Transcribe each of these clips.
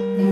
Mm-hmm.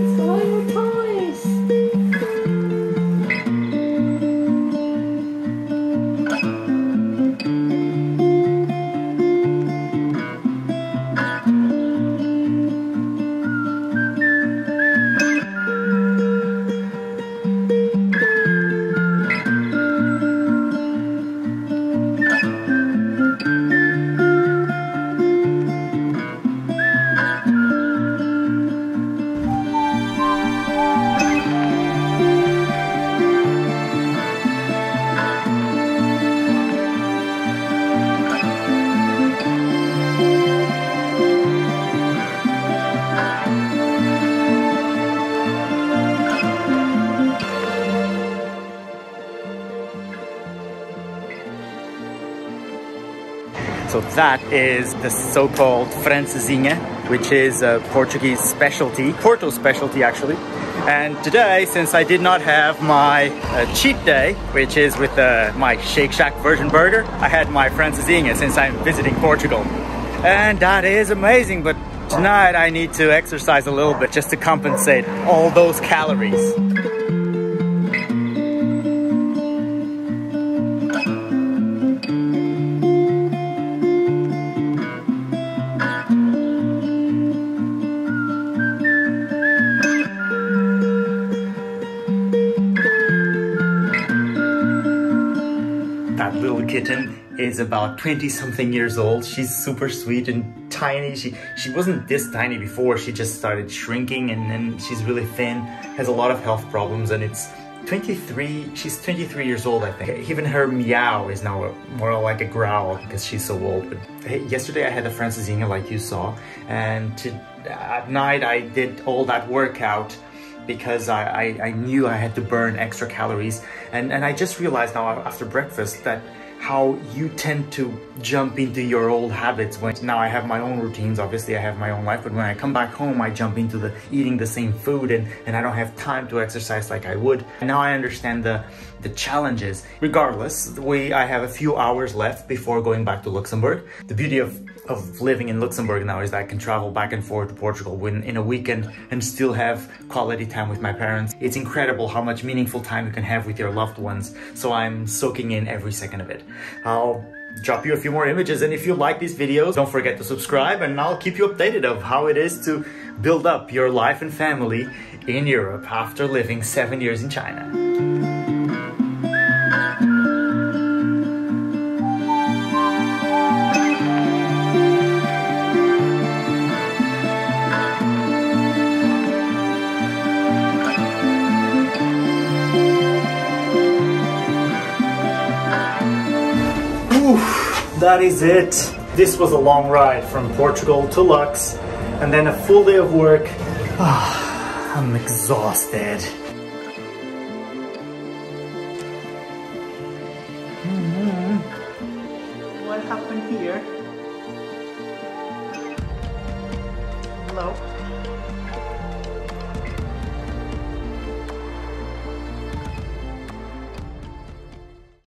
So that is the so-called francesinha, which is a Portuguese specialty, Porto specialty actually. And today, since I did not have my uh, cheat day, which is with uh, my Shake Shack version burger, I had my francesinha since I'm visiting Portugal. And that is amazing, but tonight I need to exercise a little bit just to compensate all those calories. Little kitten is about 20 something years old. She's super sweet and tiny. She she wasn't this tiny before. She just started shrinking and then she's really thin, has a lot of health problems and it's 23, she's 23 years old I think. Even her meow is now more like a growl because she's so old. But yesterday I had the francesinha like you saw and to, at night I did all that workout because I, I, I, knew I had to burn extra calories. And, and I just realized now after breakfast that how you tend to jump into your old habits when now I have my own routines obviously I have my own life but when I come back home I jump into the eating the same food and, and I don't have time to exercise like I would and now I understand the the challenges regardless we I have a few hours left before going back to Luxembourg the beauty of of living in Luxembourg now is that I can travel back and forth to Portugal when, in a weekend and still have quality time with my parents. It's incredible how much meaningful time you can have with your loved ones. So I'm soaking in every second of it. I'll drop you a few more images and if you like these videos, don't forget to subscribe and I'll keep you updated of how it is to build up your life and family in Europe after living seven years in China. That is it. This was a long ride from Portugal to Lux and then a full day of work. Ah, I'm exhausted. Mm-hmm. What happened here? Hello?